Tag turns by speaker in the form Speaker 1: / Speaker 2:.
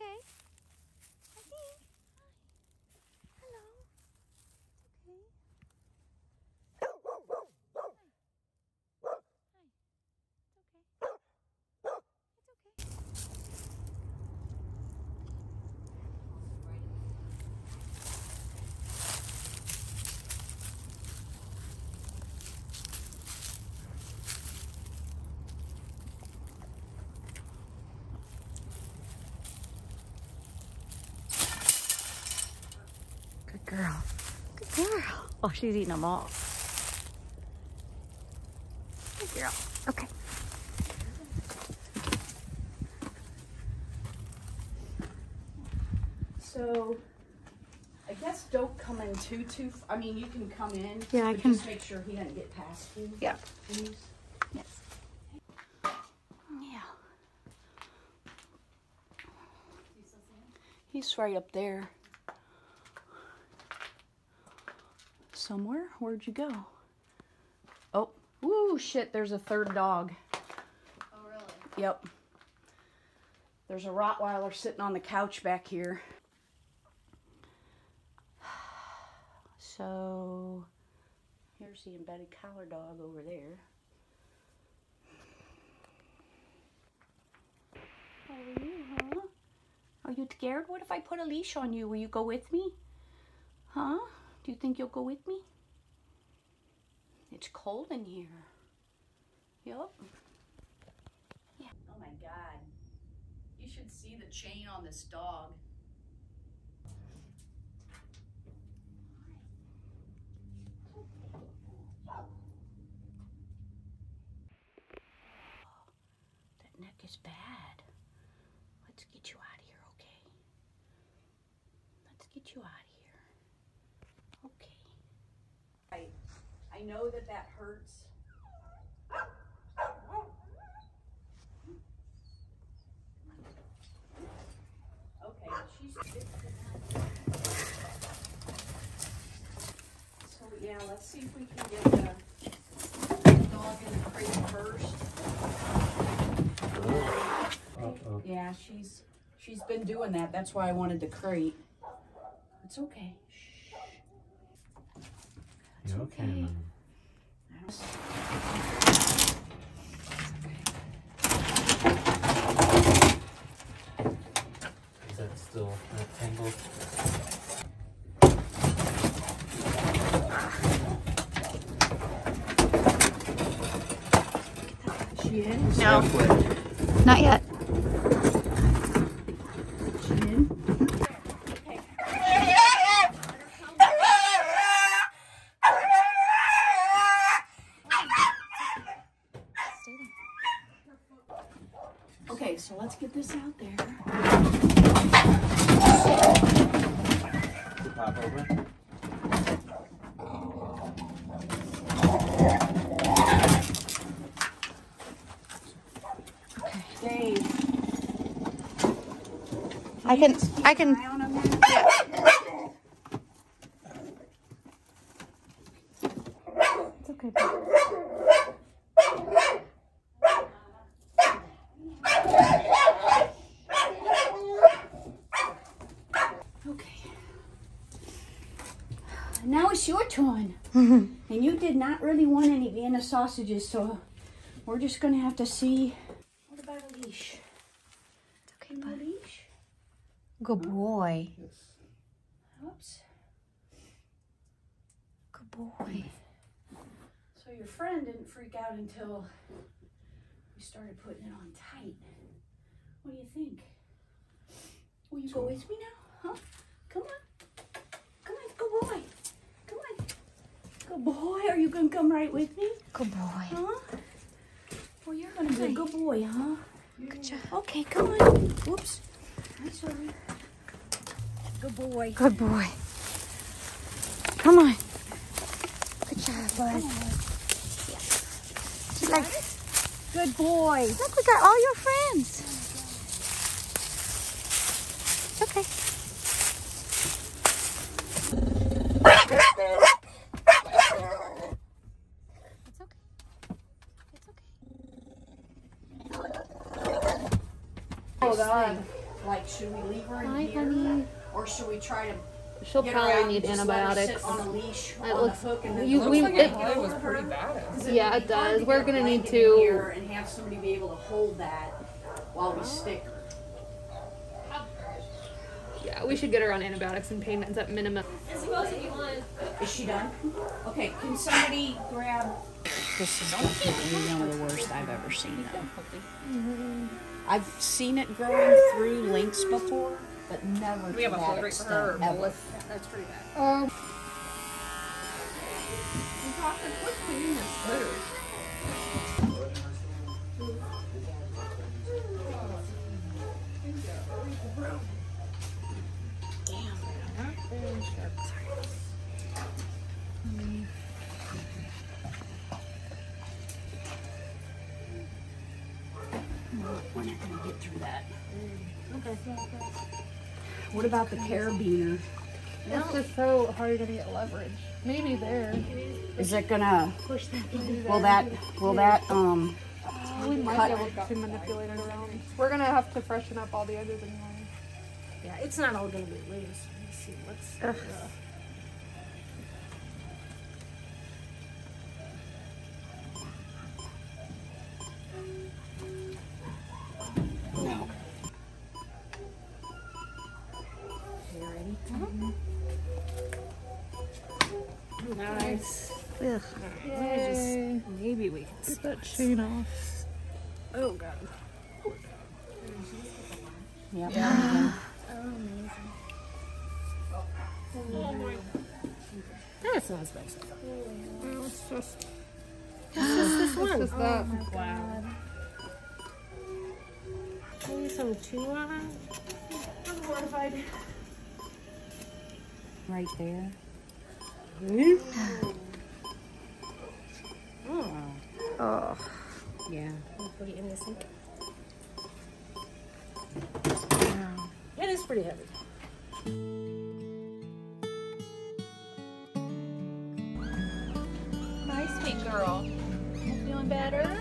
Speaker 1: okay. I think. Hi. Hello. It's okay. Hi. Hi. It's okay. It's okay. Good girl. Good girl. Oh, she's eating them all. Good girl. Okay.
Speaker 2: So, I guess don't come in too, too, I mean, you can come in.
Speaker 1: Yeah, I can-
Speaker 2: Just make sure he doesn't get past you.
Speaker 1: Yeah.
Speaker 2: please.
Speaker 1: Yes. Yeah.
Speaker 2: He's right up there. Somewhere? Where'd you go? Oh, woo, shit, there's a third dog.
Speaker 1: Oh, really?
Speaker 2: Yep. There's a Rottweiler sitting on the couch back here. So, here's the embedded collar dog over there. How are you, huh? Are you scared? What if I put a leash on you? Will you go with me? Huh? Do you think you'll go with me? It's cold in here. Yep. Yeah. Oh my god. You should see the chain on this dog. That neck is bad. Let's get you out of here, okay? Let's get you out of here. Okay. I know that that hurts. Okay, she's. So yeah, let's see if we can get the dog in the crate first. Yeah, she's she's been doing that. That's why I wanted the crate. It's okay. Shh.
Speaker 3: You okay,
Speaker 2: okay.
Speaker 3: man? Is that still that tangled?
Speaker 2: She.
Speaker 1: No. Not yet.
Speaker 2: She in? Okay, so let's get this out there.
Speaker 3: Pop open?
Speaker 2: Dave.
Speaker 1: I can. I can.
Speaker 2: eye on him now?
Speaker 1: It's okay.
Speaker 2: Now it's your turn. Mm-hmm. and you did not really want any Vienna sausages, so we're just gonna have to see. What about a leash?
Speaker 1: It's okay,
Speaker 2: No
Speaker 1: bud.
Speaker 2: leash?
Speaker 1: Good boy.
Speaker 3: Yes.
Speaker 2: Oops.
Speaker 1: Good boy.
Speaker 2: So your friend didn't freak out until we started putting it on tight. What do you think? Will you go with me now? Huh? Come on. Come on, good boy. Come on. Good boy. Are you gonna come right with me?
Speaker 1: Good boy.
Speaker 2: Huh? Well, you're gonna be a good boy, huh?
Speaker 1: Good job.
Speaker 2: Okay, come on. Whoops. I'm sorry. Good boy.
Speaker 1: Good boy. Come on. Good job, bud. She's like,
Speaker 2: Good boy.
Speaker 1: look, we got all your friends. It's okay. It's okay. It's okay.
Speaker 2: Oh God. Like, should we leave her in
Speaker 4: Hi,
Speaker 2: here?
Speaker 4: honey.
Speaker 2: Or should we try to
Speaker 4: She'll
Speaker 2: get her
Speaker 4: probably
Speaker 2: out
Speaker 4: need
Speaker 2: and just let her
Speaker 4: antibiotics.
Speaker 2: sit on a leash
Speaker 4: It
Speaker 2: on the
Speaker 4: looks-
Speaker 2: hook and then
Speaker 4: you-
Speaker 2: put
Speaker 4: we-
Speaker 2: her
Speaker 4: it-
Speaker 5: It was pretty badass.
Speaker 2: 'Cause
Speaker 4: Yeah, it does. We're gonna need to-
Speaker 2: here And have somebody be able to hold that while we oh. stick her.
Speaker 4: Yeah, we should get her on antibiotics and pain meds at minimum.
Speaker 2: Is she done? Okay, can somebody grab? This is definitely one of the worst I've ever seen though. Mm-hmm. I've seen it growing through links before, but never
Speaker 5: We have a float rate for her.
Speaker 2: ever.
Speaker 5: That's pretty bad.
Speaker 4: Um,
Speaker 2: not gonna get through that. What about the carabiner?
Speaker 4: it's just so hard to get leverage. Maybe there.
Speaker 2: Is it gonna, will that, will that, um,
Speaker 4: We might
Speaker 2: Cut.
Speaker 4: be able to manipulate it around. We're gonna have to freshen up all the edges anyway.
Speaker 5: Yeah, it's not all gonna be loose. Let's see. Let's. Nice.
Speaker 1: Ugh.
Speaker 4: Yay.
Speaker 5: Maybe we can see.
Speaker 4: Get that chain off.
Speaker 5: Oh god.
Speaker 2: Yep.
Speaker 5: That's not spicy.
Speaker 4: It's just,
Speaker 5: This one.
Speaker 4: just oh, that.
Speaker 5: Wow. Maybe some chew on it. I'm mortified.
Speaker 2: Right there. Mm.
Speaker 5: Oh.
Speaker 1: Oh.
Speaker 2: Yeah.
Speaker 5: We'll put it in the sink.
Speaker 1: Wow.
Speaker 5: It is pretty heavy. Hi, sweet girl. Feeling better?